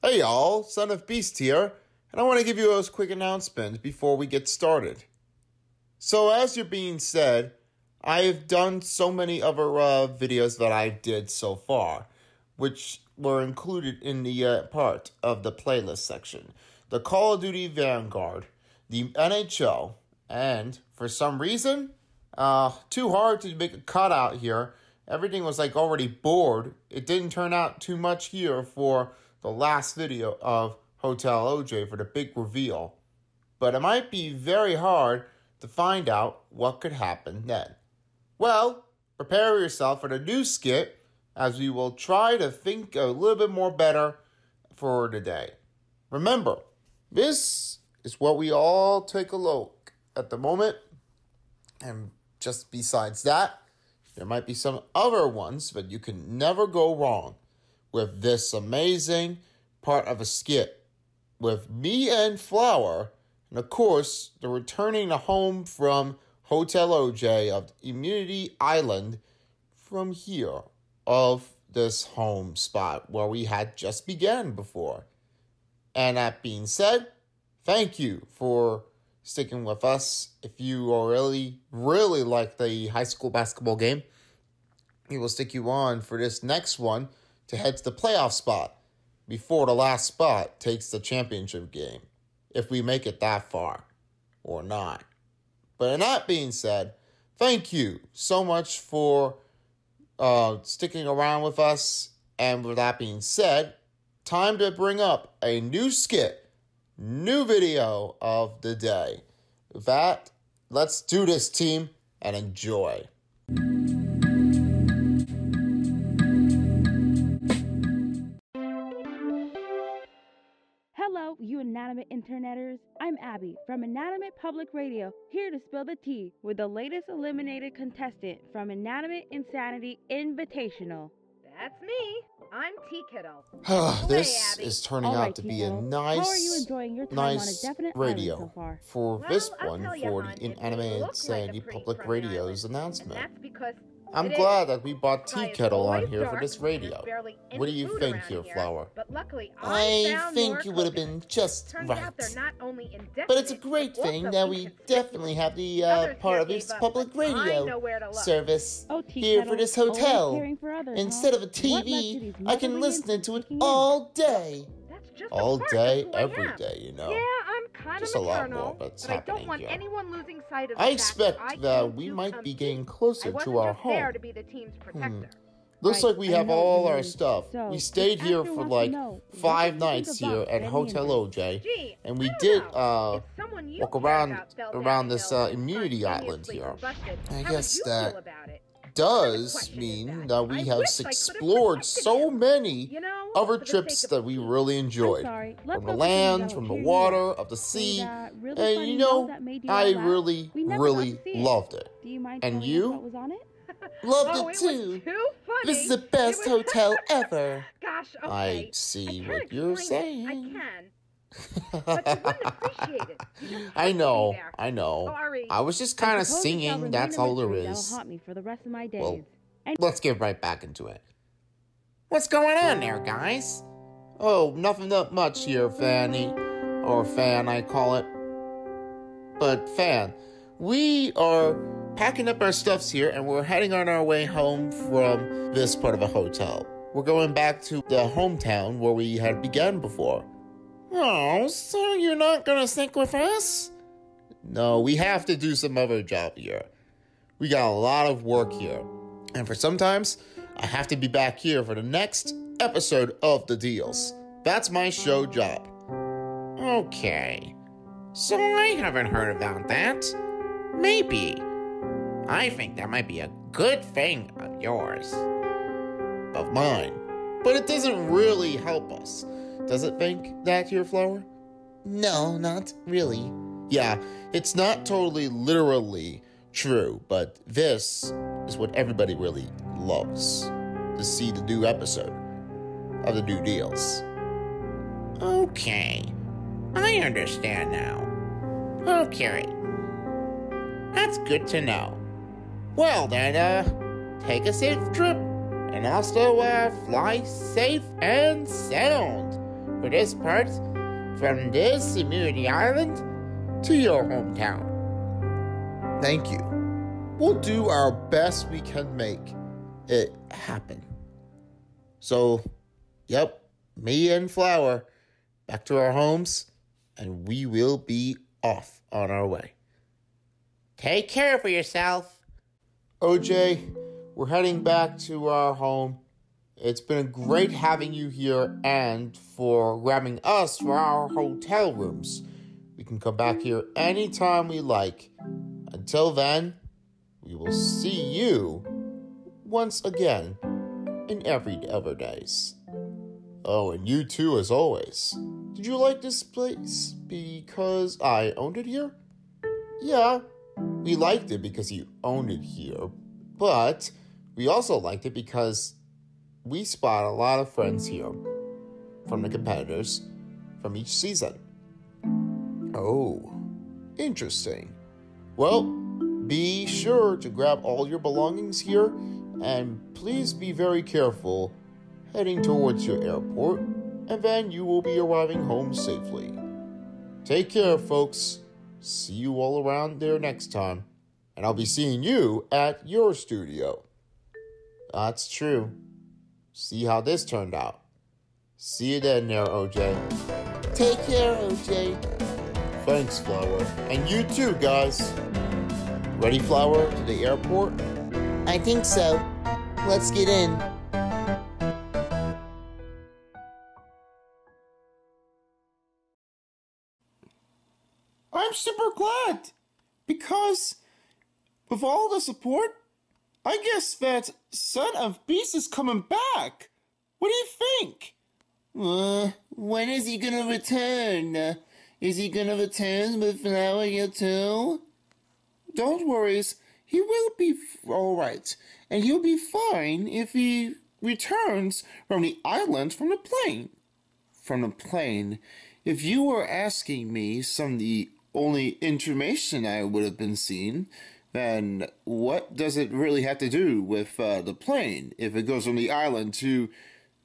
Hey y'all, Son of Beast here, and I want to give you a quick announcement before we get started. So, as you're being said, I have done so many other uh, videos that I did so far, which were included in the uh, part of the playlist section. The Call of Duty Vanguard, the NHL, and for some reason, uh, too hard to make a cutout here. Everything was like already bored. It didn't turn out too much here for the last video of Hotel OJ for the big reveal. But it might be very hard to find out what could happen then. Well, prepare yourself for the new skit as we will try to think a little bit more better for today. Remember, this is what we all take a look at the moment. And just besides that, there might be some other ones, but you can never go wrong with this amazing part of a skit with me and Flower, and of course, the returning home from Hotel OJ of Immunity Island from here of this home spot where we had just began before. And that being said, thank you for sticking with us. If you really, really like the high school basketball game, we will stick you on for this next one to head to the playoff spot before the last spot takes the championship game, if we make it that far or not. But in that being said, thank you so much for uh, sticking around with us. And with that being said, time to bring up a new skit, new video of the day. With that, let's do this, team, and enjoy. Inanimate interneters. I'm Abby from Inanimate Public Radio, here to spill the tea with the latest eliminated contestant from Inanimate Insanity Invitational. That's me. I'm Tea Kettle. this Abby. is turning All out right, to be a nice, How are you enjoying your time on a nice definite radio so far? for Well, this I'll one tell you, for hon, the Inanimate looks like Insanity Public Radio's announcement. And that's because I'm it glad is. that we bought Tea is Kettle on always here for this radio. What do you think around here, here, Flower? But luckily, I, I found think you would have been just right. out not only indefinite, But it's a great thing that we definitely have the uh, part of this public but I know radio where to look. service Oh, here Kettle, for this hotel. for others, Instead huh? of a What led to TV, I can listen instincts to it all day. That's just All day, of who I every am. day, you know. I'm Just a lot more that's but I don't happening want here. anyone losing sight of I expect I that we might be getting closer to our home. Hmm. to be the team's protector. Looks Right, like we have all our stuff. So, we stayed here for like five do you think nights here at Hotel OJ, Gee, and we did uh, If someone you walk around around this uh, immunity island here. I guess that? Does mean that that we I have wish I could've explored so him. many You know, other trips that we really enjoyed. From the land, from the will cheer you water, of the sea, that really and you know, you I laugh? really, We never got really it. loved it. Do you mind And you? what was on it? Loved oh, it too. Was too funny. This is the best hotel ever. Gosh, okay. I see I what you're it. I saying. can, but you wouldn't appreciate it. I have to be know. I know. Sorry. I was just kind of suppose it shall singing, that's all there is. That'll haunt me for the rest of my days. Well, and Let's get right back into it. What's going on there, guys? Oh, nothing that much here, Fanny. Or Fan, I call it. But, Fan, we are packing up our stuffs here and we're heading on our way home from this part of the hotel. We're going back to the hometown where we had begun before. Oh, so you're not gonna stick with us? No, we have to do some other job here. We got a lot of work here. And for sometimes, I have to be back here for the next episode of The Deals. That's my show job. Okay. So I haven't heard about that. Maybe. I think that might be a good thing of yours. Of mine. But it doesn't really help us. Does it think that, your flower? No, not really. Yeah, it's not totally literally true, but this is what everybody really loves to see the new episode of the new deals. Okay, I understand now. Okay, that's good to know. Well then, uh, take a safe trip, and also uh, fly safe and sound for this part from this immunity island to your hometown. Thank you. We'll do our best we can make it happen. So, yep, me and Flower back to our homes, and we will be off on our way. Take care for yourself. OJ, we're heading back to our home. It's been great having you here and for grabbing us for our hotel rooms. We can come back here anytime we like. Until then, we will see you once again in every other days. Oh, and you too, as always. Did you like this place because I owned it here? Yeah, we liked it because you owned it here, but we also liked it because we spot a lot of friends here from the competitors from each season. Oh, interesting. Well, be sure to grab all your belongings here and please be very careful heading towards your airport, and then you will be arriving home safely. Take care, folks. See you all around there next time, and I'll be seeing you at your studio. That's true. See how this turned out. See you then, there, OJ. Take care, OJ. Thanks, Flower. And you too, guys. Ready, Flower, to the airport? I think so. Let's get in. I'm super glad because with all the support, I guess that Son of Beast is coming back. What do you think? Uh, when is he gonna return? Uh, is he gonna return with Flower here too? Don't worry, he will be alright, and he'll be fine if he returns from the island from the plane. From the plane. If you were asking me some of the only information I would have been seeing, then what does it really have to do with uh, the plane if it goes from the island to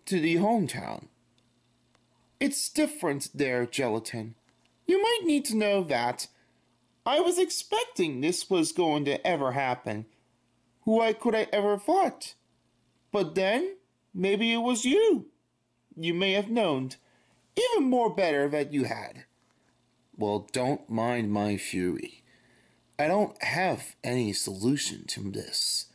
to the hometown? It's different there, Gelatin. You might need to know that. I was expecting this was going to ever happen. Why could I ever thought? But then, maybe it was you. You may have known. Even more better that you had. Well, don't mind my fury. I don't have any solution to this,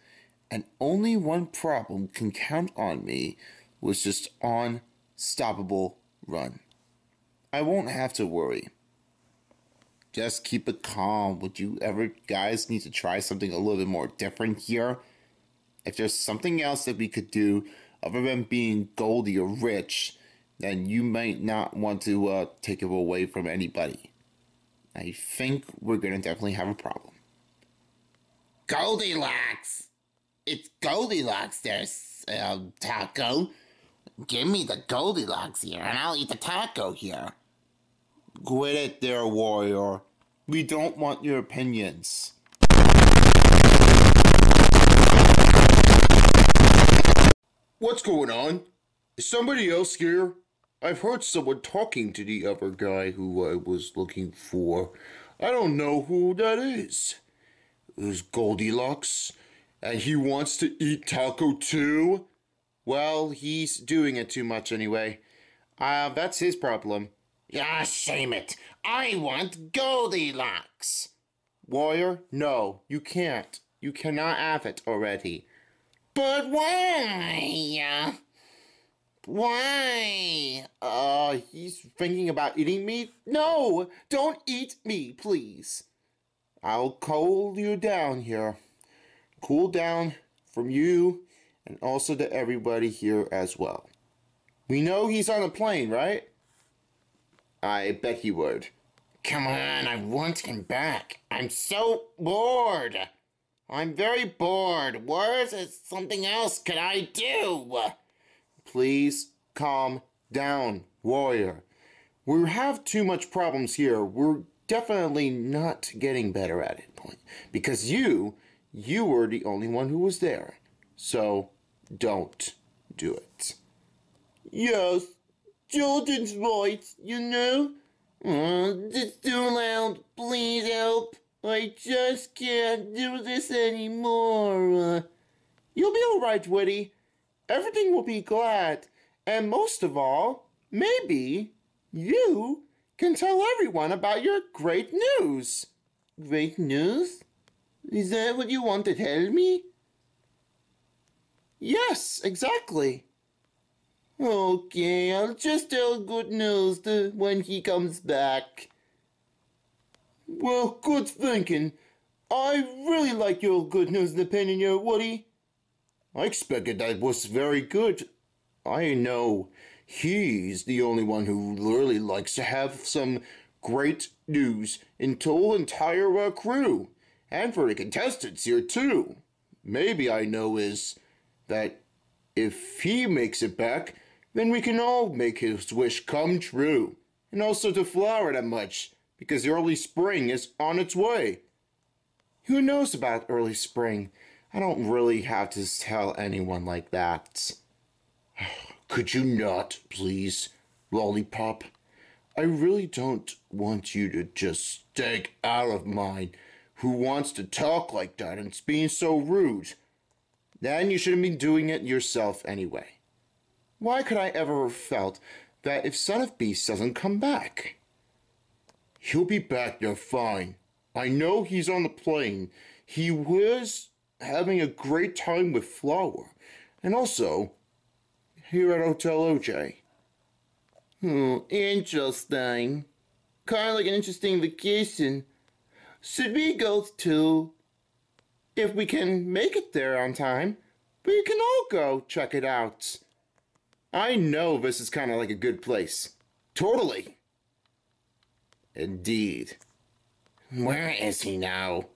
and only one problem can count on me was just unstoppable run. I won't have to worry. Just keep it calm. Would you ever guys need to try something a little bit more different here? If there's something else that we could do other than being Goldie or rich, then you might not want to uh, take it away from anybody. I think we're gonna definitely have a problem. Goldilocks! It's Goldilocks there, uh, Taco. Give me the Goldilocks here, and I'll eat the taco here. Quit it there, warrior. We don't want your opinions. What's going on? Is somebody else here? I've heard someone talking to the other guy who I was looking for. I don't know who that is. Is Goldilocks? And he wants to eat taco too? Well, he's doing it too much anyway. Uh, that's his problem. Ah, shame it. I want Goldilocks. Warrior, no, you can't. You cannot have it already. But why? Why? Uh, he's thinking about eating me? No, don't eat me, please. I'll cool you down here. Cool down from you and also to everybody here as well. We know he's on a plane, right? I bet he would. Come on, I want him back. I'm so bored. I'm very bored. What is something else can I do? Please calm down, warrior. We have too much problems here. We're definitely not getting better at it, point. Because you, you were the only one who was there. So don't do it. Yes, children's voice, you know? Oh, it's too loud. Please help. I just can't do this anymore. Uh, you'll be alright, Woody. Everything will be glad. And most of all, maybe you can tell everyone about your great news. Great news? Is that what you want to tell me? Yes, exactly. Okay, I'll just tell good news to when he comes back. Well, good thinking. I really like your good news opinion here, Woody. I expected that was very good. I know he's the only one who really likes to have some great news in whole entire uh, crew. And for the contestants here, too. Maybe I know is that if he makes it back, then we can all make his wish come true. And also to Florida much, because the early spring is on its way. Who knows about early spring? I don't really have to tell anyone like that. Could you not, please, Lollipop? I really don't want you to just stay out of mine who wants to talk like that and it's being so rude. Then you shouldn't be doing it yourself anyway. Why could I ever have felt that if Son of Beast doesn't come back? He'll be back you're fine. I know he's on the plane. He was having a great time with Flower. And also, here at Hotel OJ. Hmm, interesting. Kind of like an interesting vacation. Should we go too? If we can make it there on time, we can all go check it out. I know this is kind of like a good place. Totally. Indeed. Where is he now?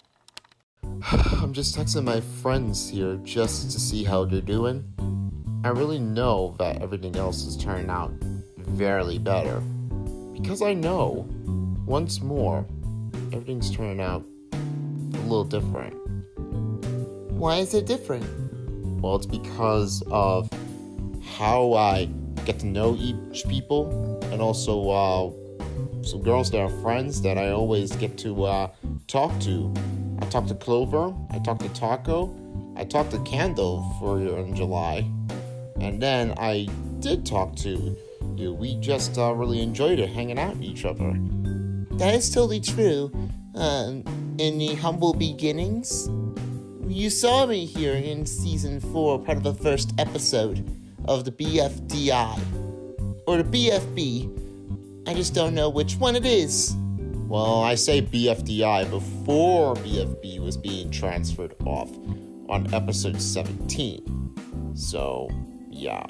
I'm just texting my friends here just to see how they're doing. I really know that everything else is turning out very better. Because I know, once more, everything's turning out a little different. Why is it different? Well, it's because of how I get to know each people and also uh, some girls that are friends that I always get to uh, talk to. I talked to Clover, I talked to Taco, I talked to Candle for in July, and then I did talk to you. We just uh, really enjoyed it hanging out with each other. That is totally true. Um, in the humble beginnings, you saw me here in season four, part of the first episode of the BFDI or the BFB. I just don't know which one it is. Well, I say BFDI before BFB was being transferred off on episode 17. So, yeah.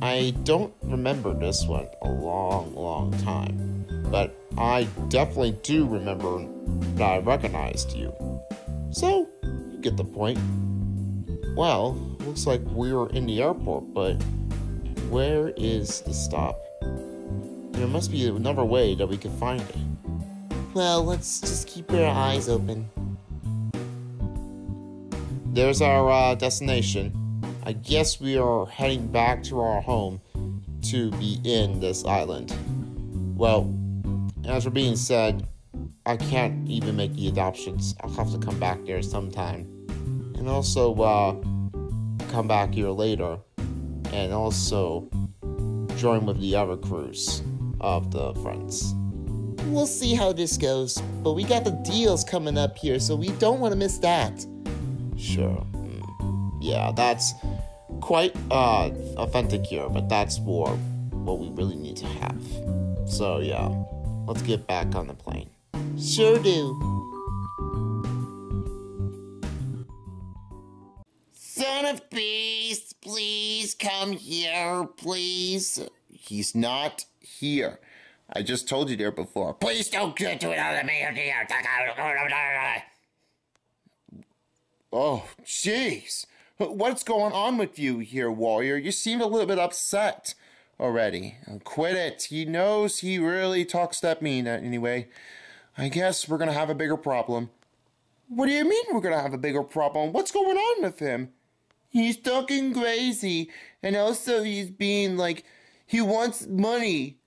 I don't remember this one a long, long time, but I definitely do remember that I recognized you. So, you get the point. Well, looks like we're in the airport, but where is the stop? There must be another way that we could find it. Well, let's just keep our eyes open. There's our uh, destination. I guess we are heading back to our home to be in this island. Well, as for being said, I can't even make the adoptions. I'll have to come back there sometime. And also, uh, come back here later. And also, join with the other crews of the Friends. We'll see how this goes, but we got the deals coming up here, so we don't want to miss that. Sure. Yeah, that's quite uh, authentic here, but that's for what we really need to have. So, yeah, let's get back on the plane. Sure do. Son of Beast, please come here, please. He's not here. I just told you there before. Please don't get to it of me. Oh, jeez. What's going on with you here, warrior? You seem a little bit upset already. Quit it. He knows he really talks that mean uh, anyway. I guess we're gonna have a bigger problem. What do you mean we're gonna have a bigger problem? What's going on with him? He's talking crazy, and also he's being like, He wants money.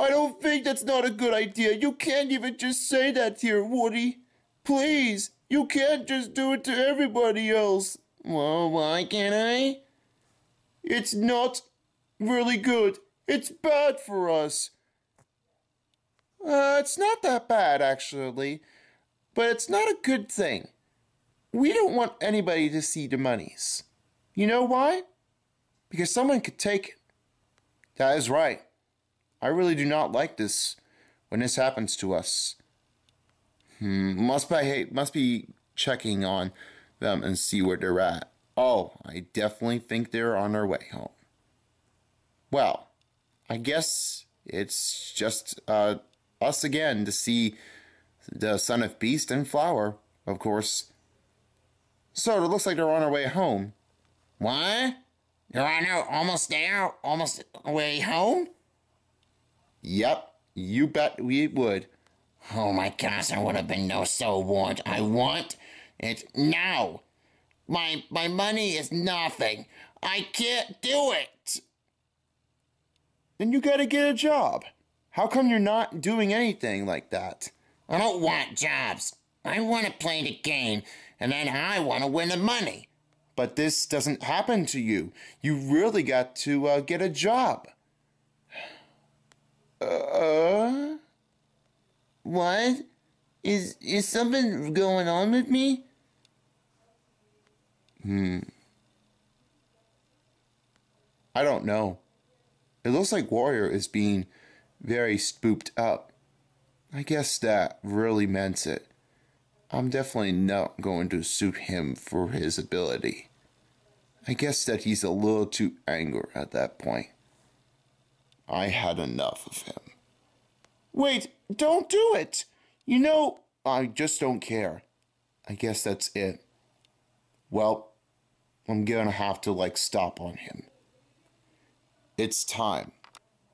I don't think that's not a good idea. You can't even just say that here, Woody. Please, you can't just do it to everybody else. Well, why can't I? It's not really good. It's bad for us. Uh, it's not that bad, actually. But it's not a good thing. We don't want anybody to see the monies. You know why? Because someone could take it. That is right. I really do not like this when this happens to us. Hmm, must be must be checking on them and see where they're at. Oh, I definitely think they're on their way home. Well, I guess it's just uh, us again to see the son of Beast and Flower, of course. So it looks like they're on our way home. What? They're on almost there, almost way home? Yep, you bet we would. Oh my gosh, I would have been no so warned. I want it now. My my money is nothing. I can't do it. Then you gotta get a job. How come you're not doing anything like that? I don't want jobs. I want to play the game, and then I want to win the money. But this doesn't happen to you. You really got to uh, get a job. Uh, what? Is is something going on with me? Hmm. I don't know. It looks like Warrior is being very spooked up. I guess that really meant it. I'm definitely not going to suit him for his ability. I guess that he's a little too angry at that point. I had enough of him. Wait, don't do it! You know, I just don't care. I guess that's it. Well, I'm gonna have to, like, stop on him. It's time.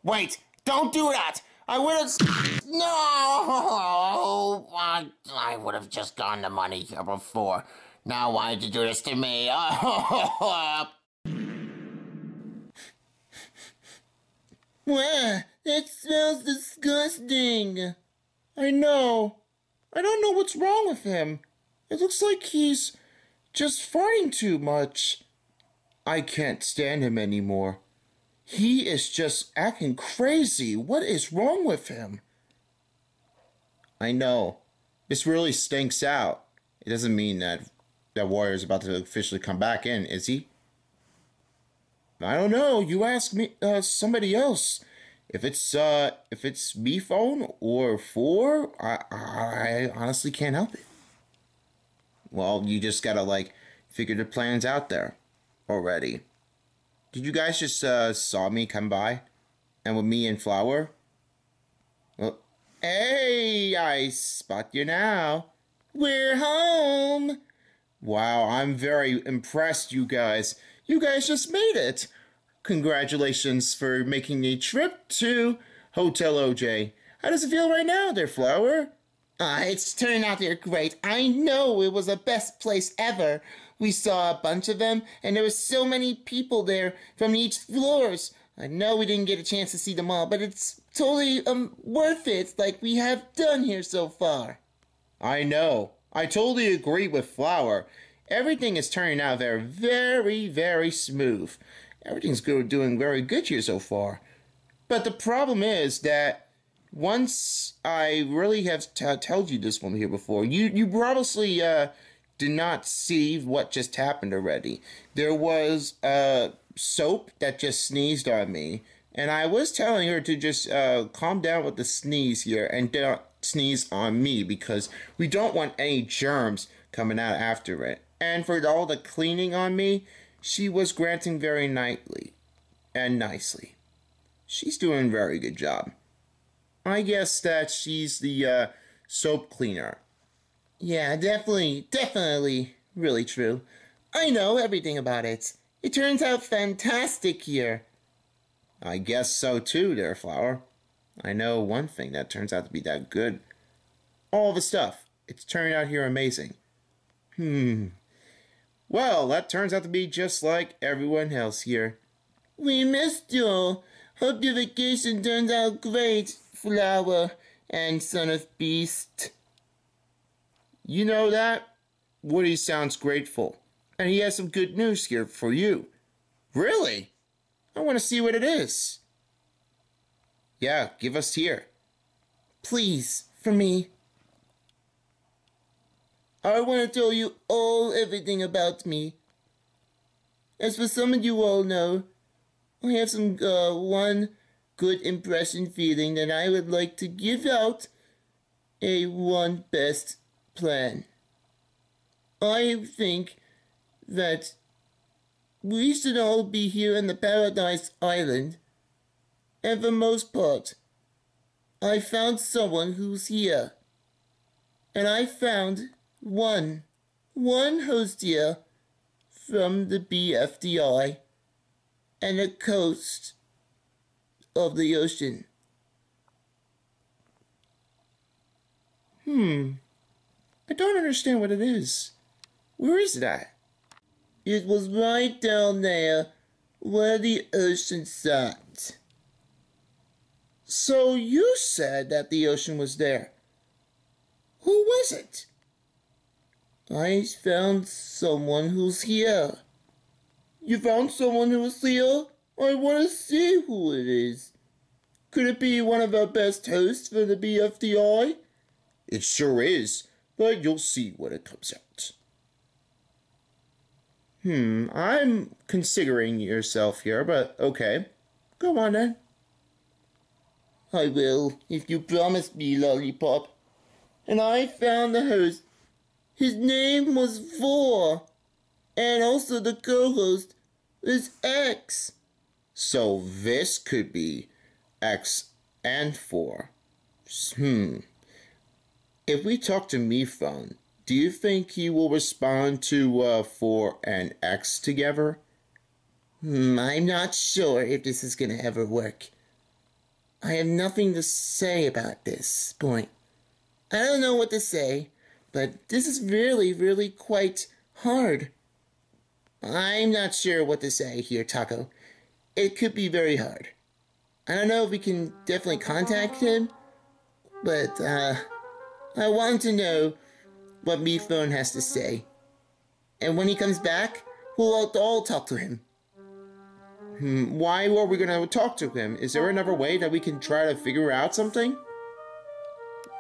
Wait! Don't do that! I would have. No! I, I would have just gone to money here before. Now, why'd you do this to me? Oh, Well, that smells disgusting. I know. I don't know what's wrong with him. It looks like he's just farting too much. I can't stand him anymore. He is just acting crazy. What is wrong with him? I know. This really stinks out. It doesn't mean that that Warrior's about to officially come back in, is he? I don't know. You ask me, uh, somebody else. If it's uh, if it's MePhone or four, I I honestly can't help it. Well, you just gotta like figure the plans out there already. Did you guys just uh saw me come by, and with me and Flower? Well, hey, I spot you now. We're home. Wow, I'm very impressed, you guys. You guys just made it. Congratulations for making a trip to Hotel OJ. How does it feel right now, there, Flower? Ah, it's turning out they're great. I know it was the best place ever. We saw a bunch of them, and there were so many people there from each floors. I know we didn't get a chance to see them all, but it's totally um worth it, like we have done here so far. I know. I totally agree with Flower. Everything is turning out very, very, very smooth everything's good, doing very good here so far. But the problem is that once I really have t- told you this one here before, you you obviously uh, did not see what just happened already. There was uh, soap that just sneezed on me, and I was telling her to just uh, calm down with the sneeze here and don't sneeze on me because we don't want any germs coming out after it. And for all the cleaning on me, she was granting very nicely and nicely. She's doing a very good job. I guess that she's the uh, soap cleaner. Yeah, definitely, definitely, really true. I know everything about it. It turns out fantastic here. I guess so too, dear Flower. I know one thing that turns out to be that good. All the stuff. It's turning out here amazing. Hmm. Well, that turns out to be just like everyone else here. We missed you. Hope your vacation turns out great, Flower and Son of Beast. You know that? Woody sounds grateful, and he has some good news here for you. Really? I want to see what it is. Yeah, give us here. Please, for me. I want to tell you all everything about me. As for some of you all know, I have some uh, one good impression feeling that I would like to give out a one best plan. I think that we should all be here in the Paradise Island, and for most part, I found someone who's here. And I found one, one hostia from the BFDI and the coast of the ocean. Hmm. I don't understand what it is. Where is that? It was right down there where the ocean sat. So you said that the ocean was there. Who was it? I found someone who's here. You found someone who's here? I want to see who it is. Could it be one of our best hosts for the BFDI? It sure is, but you'll see when it comes out. Hmm, I'm considering yourself here, but okay. Go on then. I will, if you promise me, Lollipop. And I found the host. His name was Four. And also the co-host is X. So this could be X and 4. Hmm. If we talk to MePhone, do you think he will respond to uh, 4 and X together? Hmm, I'm not sure if this is going to ever work. I have nothing to say about this point. I don't know what to say, but this is really, really quite hard. I'm not sure what to say here, Taco. It could be very hard. I don't know if we can definitely contact him, but uh, I want to know what MePhone has to say. And when he comes back, we'll all talk to him. Hmm, why are we going to talk to him? Is there another way that we can try to figure out something?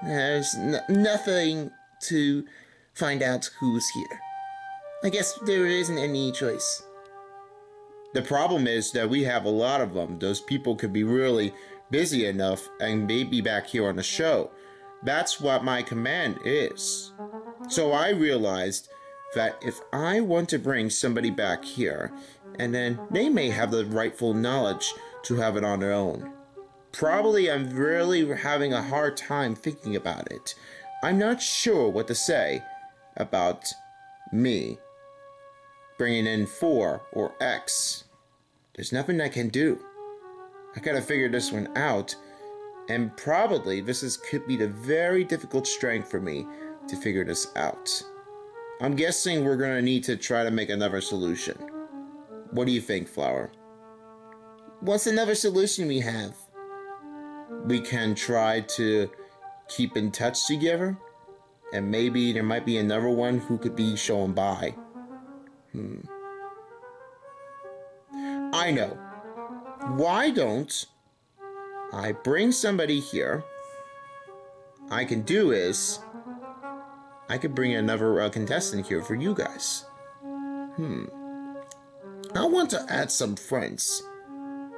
There's nothing to find out who's here. I guess there isn't any choice. The problem is that we have a lot of them. Those people could be really busy enough and maybe back here on the show. That's what my command is. So I realized that if I want to bring somebody back here, and then they may have the rightful knowledge to have it on their own. Probably I'm really having a hard time thinking about it. I'm not sure what to say about me bringing in 4 or X. There's nothing I can do. I gotta figure this one out, and probably this is could be the very difficult strength for me to figure this out. I'm guessing we're gonna need to try to make another solution. What do you think, Flower? What's another solution we have? We can try to keep in touch together, and maybe there might be another one who could be shown by. Hmm. I know. Why don't I bring somebody here? I can do is I could bring another uh, contestant here for you guys. Hmm. I want to add some friends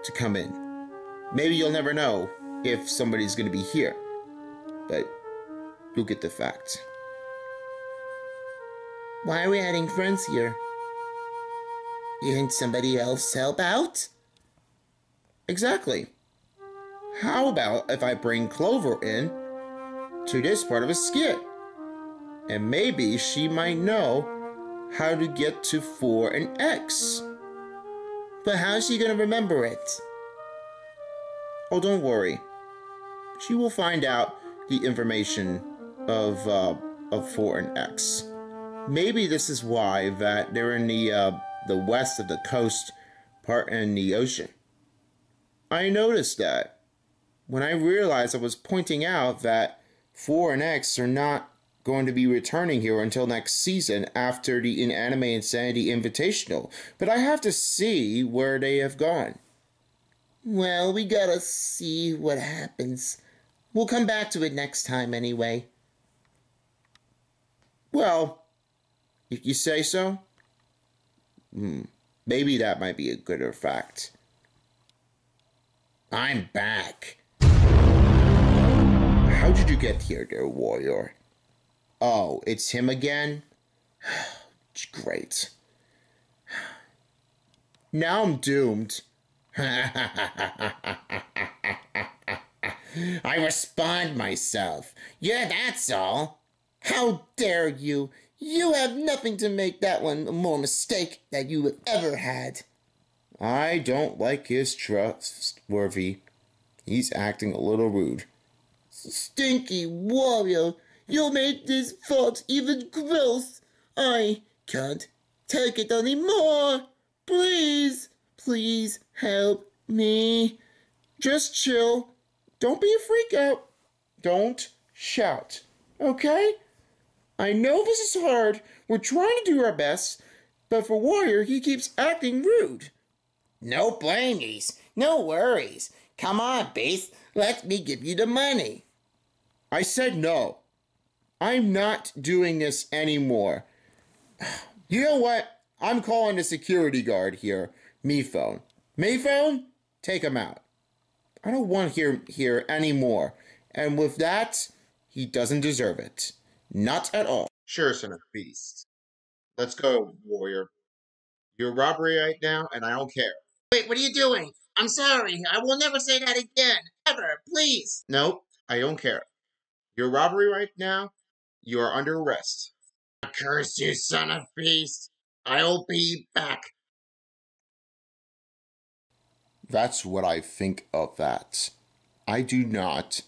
to come in. Maybe you'll never know if somebody's going to be here, but you'll get the facts. Why are we adding friends here? Didn't somebody else help out? Exactly. How about if I bring Clover in to this part of a skit? And maybe she might know how to get to 4 and X. But how's she gonna remember it? Oh, don't worry. She will find out the information of uh, of 4 and X. Maybe this is why that they're in the uh, the west of the coast, part in the ocean. I noticed that when I realized I was pointing out that 4 and X are not going to be returning here until next season after the Inanimate Insanity Invitational, but I have to see where they have gone. Well, we gotta see what happens. We'll come back to it next time anyway. Well, if you say so. Hmm, maybe that might be a gooder fact. I'm back. How did you get here, dear warrior? Oh, it's him again? Great. Now I'm doomed. I respond myself. Yeah, that's all. How dare you? You have nothing to make that one more mistake that you have ever had. I don't like his trustworthy. He's acting a little rude. Stinky warrior, you made this fault even gross. I can't take it anymore. Please, please help me. Just chill. Don't be a freak out. Don't shout. Okay? I know this is hard. We're trying to do our best. But for Warrior, he keeps acting rude. No blamies. No worries. Come on, Beast. Let me give you the money. I said no. I'm not doing this anymore. You know what? I'm calling the security guard here, MePhone. MePhone, take him out. I don't want him here anymore. And with that, he doesn't deserve it. Not at all. Sure, son of beast. Let's go, warrior. You're robbery right now, and I don't care. Wait, what are you doing? I'm sorry. I will never say that again. Ever. Please. Nope, I don't care. You're robbery right now. You are under arrest. Curse you, son of beast. I'll be back. That's what I think of that. I do not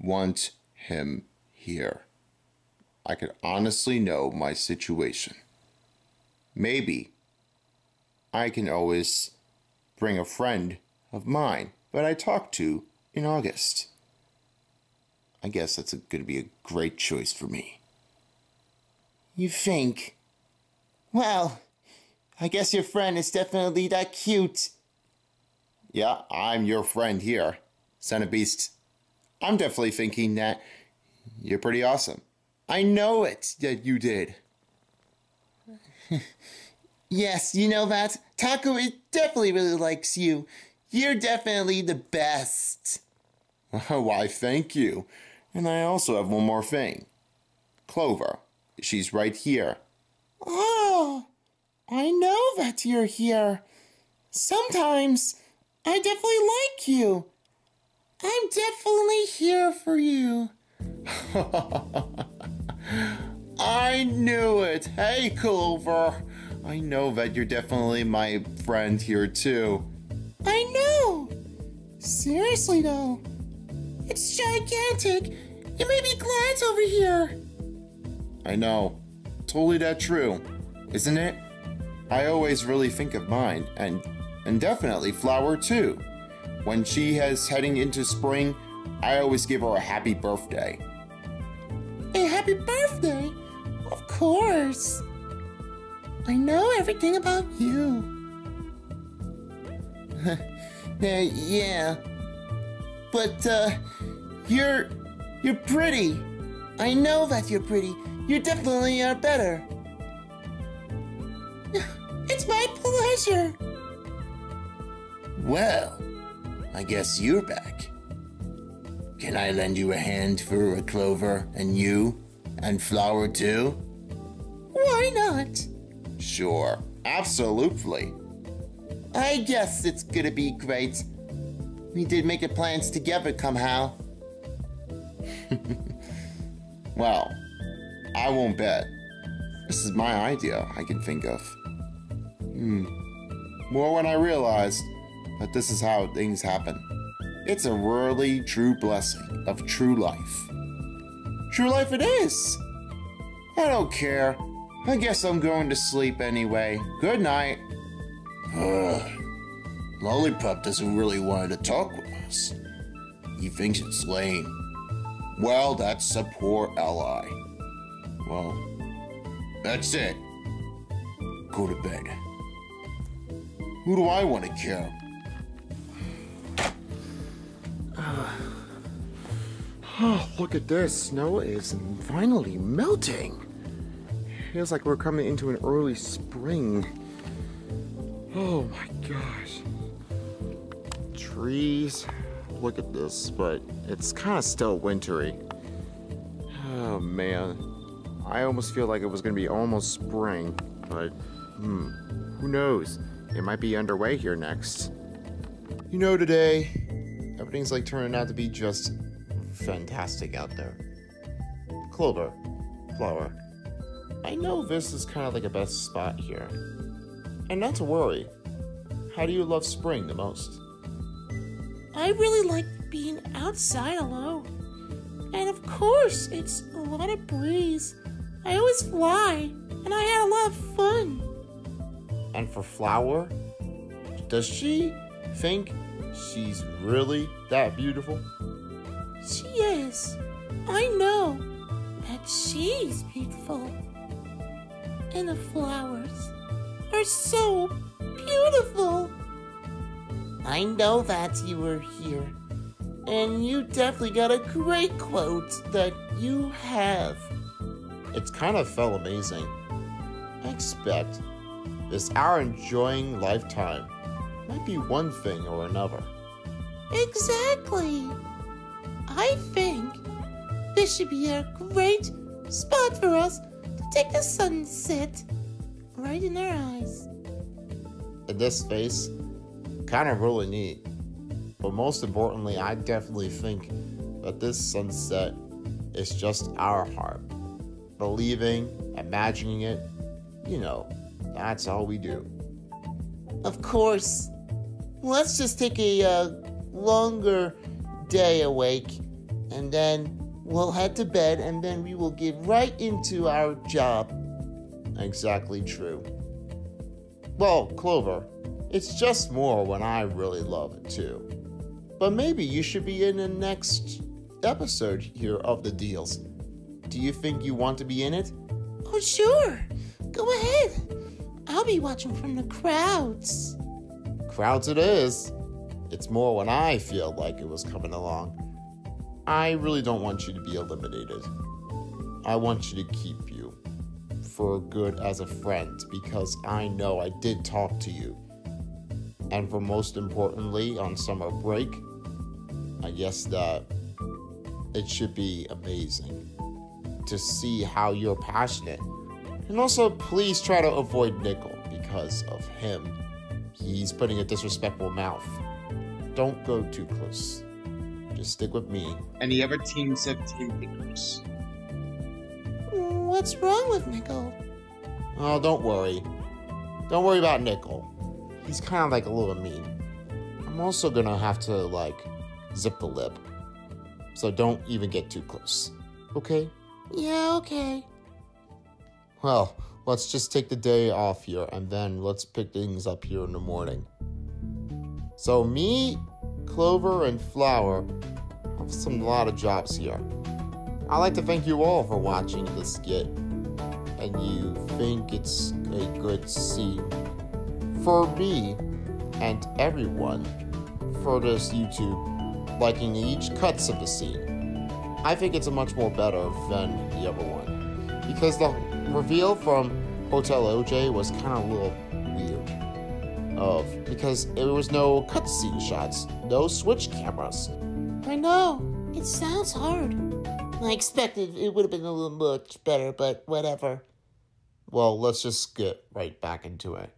want him here. I could honestly know my situation. Maybe I can always bring a friend of mine that I talked to in August. I guess that's going to be a great choice for me. You think? Well, I guess your friend is definitely that cute. Yeah, I'm your friend here, son of Beast. I'm definitely thinking that you're pretty awesome. I know it that you did. yes, you know that. Taco it definitely really likes you. You're definitely the best. Oh, why, thank you. And I also have one more thing. Clover. She's right here. Oh, I know that you're here. Sometimes I definitely like you. I'm definitely here for you. I knew it. Hey, Clover. I know that you're definitely my friend here, too. I know. Seriously, though. It's gigantic. You made me glance over here. I know. Totally that true. Isn't it? I always really think of mine, and and definitely Flower too. When she is heading into spring, I always give her a happy birthday. A happy birthday? Of course. I know everything about you. uh, yeah. But uh you're you're pretty. I know that you're pretty. You definitely are better. It's my pleasure. Well, I guess you're back. Can I lend you a hand for a clover and you and flower too? Why not? Sure, absolutely. I guess it's gonna be great. We did make a plans together somehow. well, I won't bet. This is my idea I can think of. Hmm. More when I realized that this is how things happen. It's a really true blessing of true life. True life it is! I don't care. I guess I'm going to sleep anyway. Good night. Ugh. Lollipop doesn't really want to talk with us. He thinks it's lame. Well, that's a poor ally. Well, that's it. Go to bed. Who do I want to kill? Oh, look at this. Snow is finally melting. Feels like we're coming into an early spring. Oh my gosh. Trees. Look at this, but it's kind of still wintry. Oh man. I almost feel like it was going to be almost spring, but hmm, who knows? It might be underway here next. You know, today, everything's like turning out to be just fantastic out there. Clover, Flower, I know this is kind of like a best spot here. And not to worry, how do you love spring the most? I really like being outside alone. And of course, it's a lot of breeze. I always fly, and I had a lot of fun. And for Flower, does she think she's really that beautiful? She is. I know that she's beautiful. And the flowers are so beautiful. I know that you were here. And you definitely got a great quote that you have. It's kind of felt amazing. I expect this our enjoying lifetime might be one thing or another. Exactly. I think this should be a great spot for us to take the sunset right in our eyes. In this space, kind of really neat. But most importantly, I definitely think that this sunset is just our heart. Believing, imagining it, you know, that's all we do. Of course. Let's just take a uh, longer day awake and then we'll head to bed and then we will get right into our job. Exactly true. Well, Clover, it's just more when I really love it too. But maybe you should be in the next episode here of the deals. Do you think you want to be in it? Oh, sure. Go ahead. I'll be watching from the crowds. Crowds it is. It's more when I feel like it was coming along. I really don't want you to be eliminated. I want you to keep you for good as a friend because I know I did talk to you. And for most importantly, on summer break, I guess that it should be amazing to see how you're passionate. And also, please try to avoid Nickel because of him. He's putting a disrespectful mouth. Don't go too close. Just stick with me. Any other Team 17 pickers? What's wrong with Nickel? Oh, don't worry. Don't worry about Nickel. He's kind of like a little mean. I'm also gonna have to, like, zip the lip. So don't even get too close. Okay? Yeah, okay. Well, let's just take the day off here and then let's pick things up here in the morning. So, me, Clover, and Flower have some lot of jobs here. I'd like to thank you all for watching this skit, and you think it's a good scene. For me and everyone for this YouTube, liking each cuts of the scene, I think it's a much more better than the other one. Because the reveal from Hotel OJ was kind of a little. Of because there was no cutscene shots, no switch cameras. I know. It sounds hard. I expected it would have been a little much better, but whatever. Well, let's just get right back into it.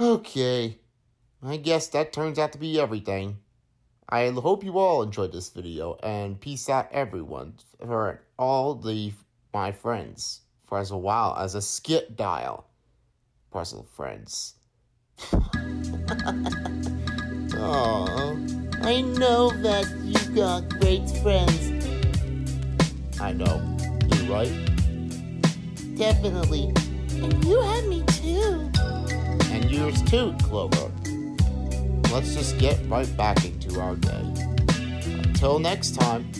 Okay, I guess that turns out to be everything. I hope you all enjoyed this video, and peace out everyone for all the my friends for as a while as a skit dial. Personal friends. Aww. I know that you got great friends. I know. You right? Definitely. And you had me too. And yours too, Clover. let's just get right back into our day. Until next time.